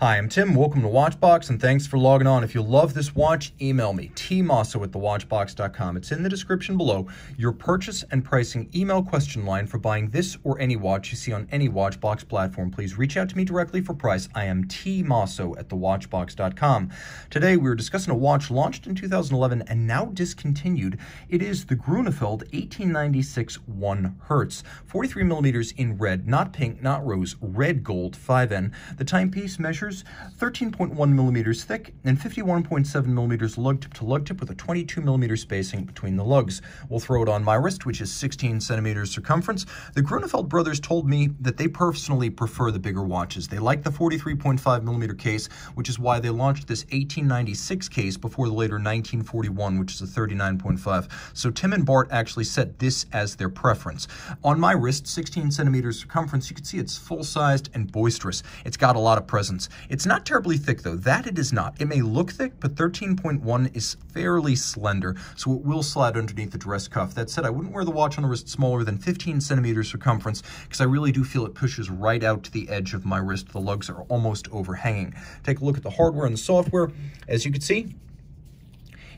Hi, I'm Tim. Welcome to Watchbox, and thanks for logging on. If you love this watch, email me, tmosso at thewatchbox.com. It's in the description below, your purchase and pricing email question line for buying this or any watch you see on any Watchbox platform. Please reach out to me directly for price. I am tmosso at thewatchbox.com. Today, we are discussing a watch launched in 2011 and now discontinued. It is the Grönefeld 1896 1 Hertz, 43 millimeters in red, not pink, not rose, red gold, 5N. The timepiece measures measures 13.1 millimeters thick and 51.7 millimeters lug tip to lug tip with a 22 millimeter spacing between the lugs. We'll throw it on my wrist, which is 16 centimeters circumference. The Grönefeld brothers told me that they personally prefer the bigger watches. They like the 43.5 millimeter case, which is why they launched this 1896 case before the later 1941, which is a 39.5. So Tim and Bart actually set this as their preference. On my wrist, 16 centimeters circumference, you can see it's full-sized and boisterous. It's got a lot of presence. It's not terribly thick though, that it is not. It may look thick, but 13.1 is fairly slender, so it will slide underneath the dress cuff. That said, I wouldn't wear the watch on a wrist smaller than 15 centimeters circumference because I really do feel it pushes right out to the edge of my wrist. The lugs are almost overhanging. Take a look at the hardware and the software. As you can see,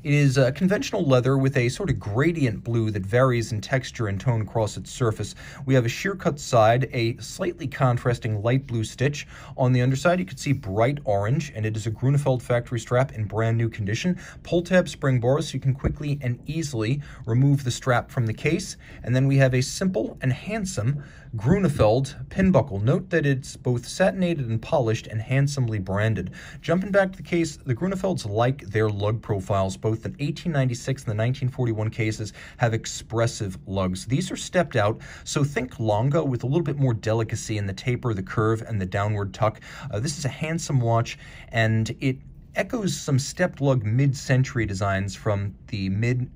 it is a conventional leather with a sort of gradient blue that varies in texture and tone across its surface. We have a sheer cut side, a slightly contrasting light blue stitch. On the underside, you can see bright orange, and it is a Grönefeld factory strap in brand new condition. Pull tab spring bars, so you can quickly and easily remove the strap from the case. And then we have a simple and handsome Grönefeld pin buckle. Note that it's both satinated and polished and handsomely branded. Jumping back to the case, the Grönefelds like their lug profiles. Both the 1896 and the 1941 cases have expressive lugs. These are stepped out, so think Lange with a little bit more delicacy in the taper, the curve, and the downward tuck. Uh, this is a handsome watch, and it echoes some stepped lug mid-century designs from the mid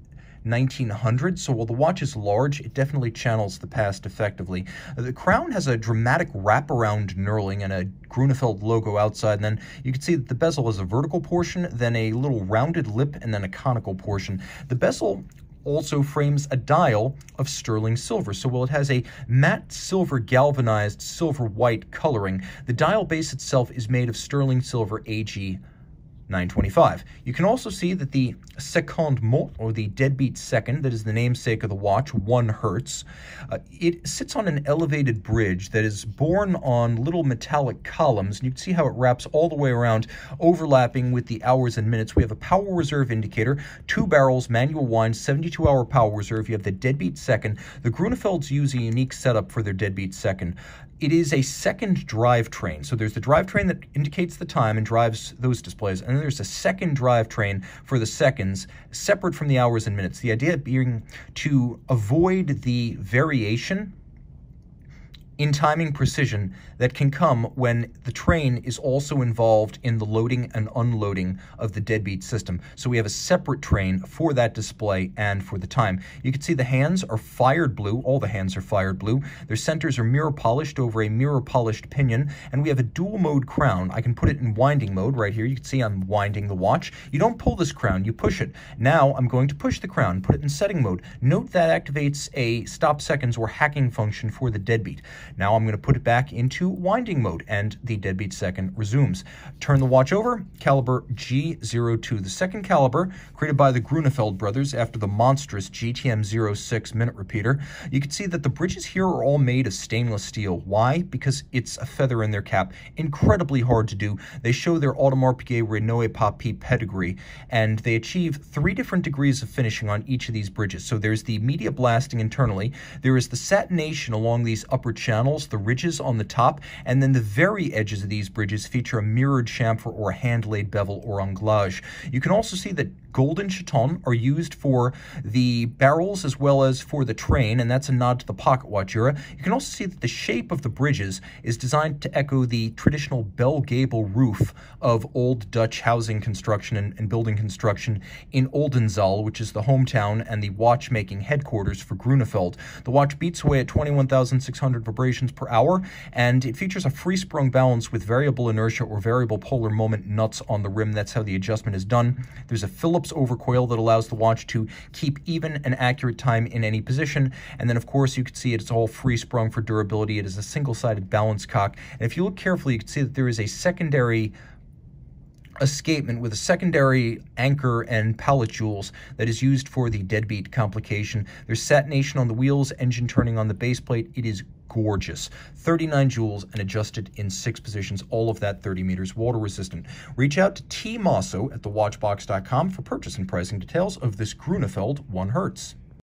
1900. So while the watch is large, it definitely channels the past effectively. Uh, the crown has a dramatic wraparound knurling and a Grönefeld logo outside. And then you can see that the bezel has a vertical portion, then a little rounded lip, and then a conical portion. The bezel also frames a dial of sterling silver. So while it has a matte silver galvanized silver white coloring, the dial base itself is made of sterling silver AG 925. You can also see that the seconde morte, or the deadbeat second, that is the namesake of the watch, 1 hertz, uh, it sits on an elevated bridge that is borne on little metallic columns, and you can see how it wraps all the way around, overlapping with the hours and minutes. We have a power reserve indicator, two barrels, manual wind, 72-hour power reserve. You have the deadbeat second. The Grönefelds use a unique setup for their deadbeat second it is a second drivetrain. So there's the drivetrain that indicates the time and drives those displays, and then there's a second drivetrain for the seconds, separate from the hours and minutes. The idea being to avoid the variation in timing precision that can come when the train is also involved in the loading and unloading of the deadbeat system. So we have a separate train for that display and for the time. You can see the hands are fired blue. All the hands are fired blue. Their centers are mirror polished over a mirror polished pinion. And we have a dual mode crown. I can put it in winding mode right here. You can see I'm winding the watch. You don't pull this crown, you push it. Now I'm going to push the crown, put it in setting mode. Note that activates a stop seconds or hacking function for the deadbeat. Now I'm going to put it back into winding mode and the deadbeat second resumes. Turn the watch over, caliber G02, the second caliber created by the Grönefeld brothers after the monstrous GTM06 minute repeater. You can see that the bridges here are all made of stainless steel. Why? Because it's a feather in their cap. Incredibly hard to do. They show their Audemars Piguet Renaud Papi pedigree, and they achieve three different degrees of finishing on each of these bridges. So there's the media blasting internally, there is the satination along these upper channels, the ridges on the top, and then the very edges of these bridges feature a mirrored chamfer or hand-laid bevel or anglage. You can also see that golden chaton are used for the barrels as well as for the train, and that's a nod to the pocket watch era. You can also see that the shape of the bridges is designed to echo the traditional bell gable roof of old Dutch housing construction and, and building construction in Oldenzaal, which is the hometown and the watchmaking headquarters for Grönefeld. The watch beats away at 21,600 vibrations per hour, and it features a free sprung balance with variable inertia or variable polar moment nuts on the rim. That's how the adjustment is done. There's a Phillips Overcoil that allows the watch to keep even and accurate time in any position. And then, of course, you can see it's all free sprung for durability. It is a single sided balance cock. And if you look carefully, you can see that there is a secondary escapement with a secondary anchor and pallet jewels that is used for the deadbeat complication. There's satination on the wheels, engine turning on the base plate. It is gorgeous. 39 jewels and adjusted in six positions, all of that 30 meters water resistant. Reach out to T. Mosso at thewatchbox.com for purchase and pricing details of this Grönefeld 1 Hertz.